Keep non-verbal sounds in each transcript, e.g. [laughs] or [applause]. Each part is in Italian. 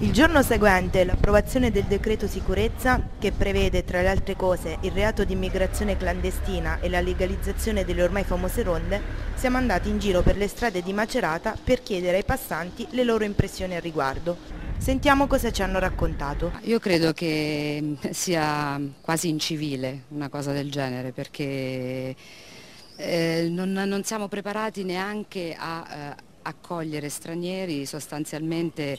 Il giorno seguente l'approvazione del decreto sicurezza, che prevede tra le altre cose il reato di immigrazione clandestina e la legalizzazione delle ormai famose ronde, siamo andati in giro per le strade di Macerata per chiedere ai passanti le loro impressioni al riguardo. Sentiamo cosa ci hanno raccontato. Io credo che sia quasi incivile una cosa del genere perché eh, non, non, siamo preparati neanche a eh, accogliere stranieri sostanzialmente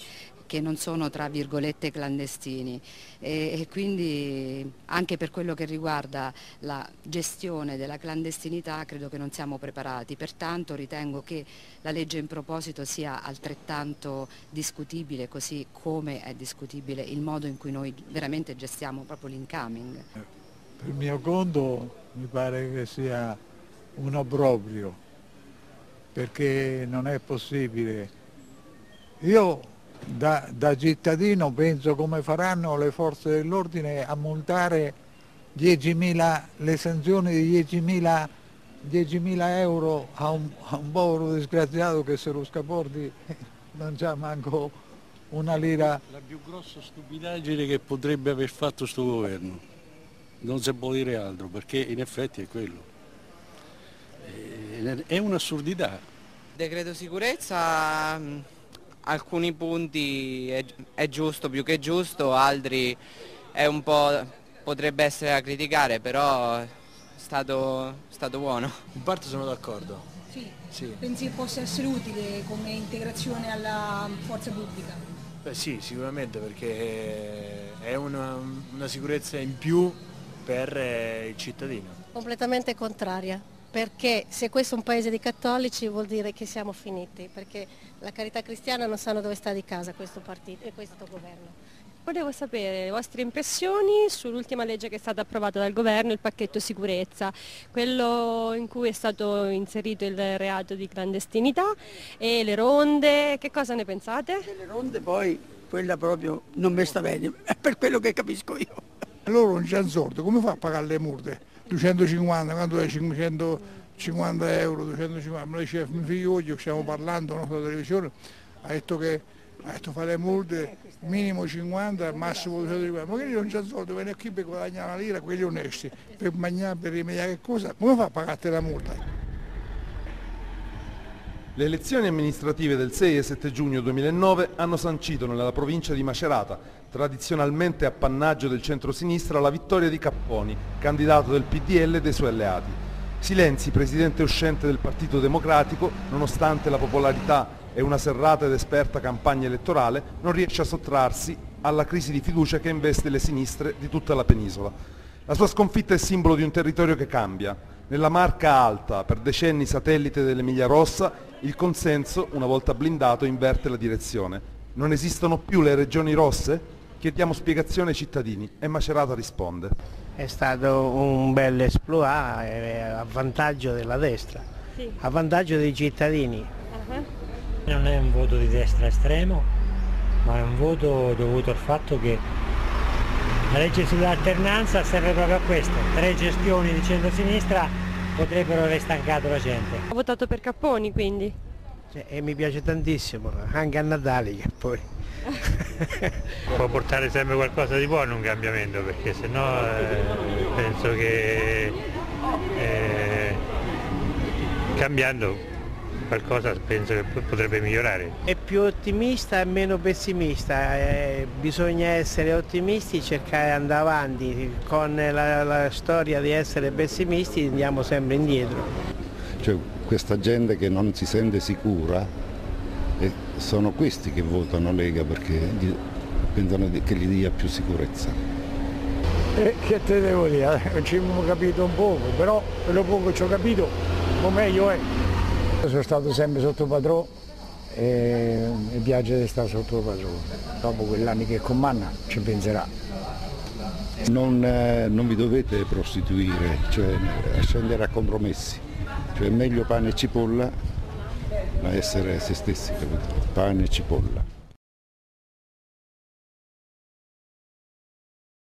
che non sono tra virgolette clandestini e, e, quindi anche per quello che riguarda la gestione della clandestinità credo che non siamo preparati, pertanto ritengo che la legge in proposito sia altrettanto discutibile così come è discutibile il modo in cui noi veramente gestiamo proprio l'incoming. Per mio conto mi pare che sia un obbrobrio perché non è possibile. Io da, da cittadino penso come faranno le forze dell'ordine a multare 10.000, le sanzioni di 10.000 10.000 euro a un, a un, povero disgraziato che se lo scapordi [laughs] non c'ha manco una lira. La più grossa stupidaggine che potrebbe aver fatto questo governo, non si può dire altro perché in effetti è quello. È un'assurdità. Decreto sicurezza alcuni punti è, è, giusto più che giusto, altri è un po' potrebbe essere da criticare, però è stato, stato buono. In parte sono d'accordo. Sì. sì. Pensi che possa essere utile come integrazione alla forza pubblica? Beh sì, sicuramente perché è una, una sicurezza in più per eh, il cittadino. Completamente contraria perché se questo è un paese di cattolici vuol dire che siamo finiti, perché la carità cristiana non sanno dove sta di casa questo partito e questo governo. Volevo sapere le vostre impressioni sull'ultima legge che è stata approvata dal governo, il pacchetto sicurezza, quello in cui è stato inserito il reato di clandestinità e le ronde, che cosa ne pensate? Le ronde poi, quella proprio non mi sta bene, [laughs] è per quello che capisco io. Loro non c'è sordo, come fa a pagare le multe? 250, quando è? 550 euro, 250, me lo dice mio figlio stiamo parlando no, sulla televisione, ha detto che ha detto fare multe minimo 50, massimo 250, ma quelli non c'è soldi, vengono qui per guadagnare una lira, quelli onesti, per mangiare, per rimediare che cosa, come fa a pagarti la multa? Le elezioni amministrative del 6 e 7 giugno 2009 hanno sancito nella provincia di Macerata, tradizionalmente appannaggio del centro-sinistra, la vittoria di Capponi, candidato del PDL e dei suoi alleati. Silenzi, presidente uscente del Partito Democratico, nonostante la popolarità e una serrata ed esperta campagna elettorale, non riesce a sottrarsi alla crisi di fiducia che investe le sinistre di tutta la penisola. La sua sconfitta è simbolo di un territorio che cambia. Nella Marca Alta, per decenni satellite dell'Emilia Rossa, il consenso, una volta blindato, inverte la direzione. Non esistono più le regioni rosse? Chiediamo spiegazione ai cittadini e Macerata risponde. È stato un bel esploit eh, a vantaggio della destra, sì. a vantaggio dei cittadini. Uh -huh. Non è un voto di destra estremo, ma è un voto dovuto al fatto che la legge sull'alternanza serve proprio a questo. Tre gestioni di centro-sinistra potrebbero aver stancato la gente. Ho votato per Capponi quindi? Cioè, e mi piace tantissimo, anche a Natale Capponi. [laughs] Può portare sempre qualcosa di buono un cambiamento perché sennò eh, penso che eh, cambiando qualcosa penso che potrebbe migliorare. È più ottimista e meno pessimista, eh, bisogna essere ottimisti e cercare di andare avanti, con la, la, storia di essere pessimisti andiamo sempre indietro. Cioè, questa gente che non si sente sicura eh, sono questi che votano Lega perché gli, pensano che gli dia più sicurezza. Eh, che te devo dire, ci abbiamo capito un poco, però quello poco che ci ho capito, un meglio è. Sono stato sempre sotto padrone e mi piace stare sotto padrone. Dopo quell'anno che comanda ci penserà. Non, eh, non, vi dovete prostituire, cioè scendere a compromessi. Cioè meglio pane e cipolla, ma essere se stessi, capito? Pane e cipolla.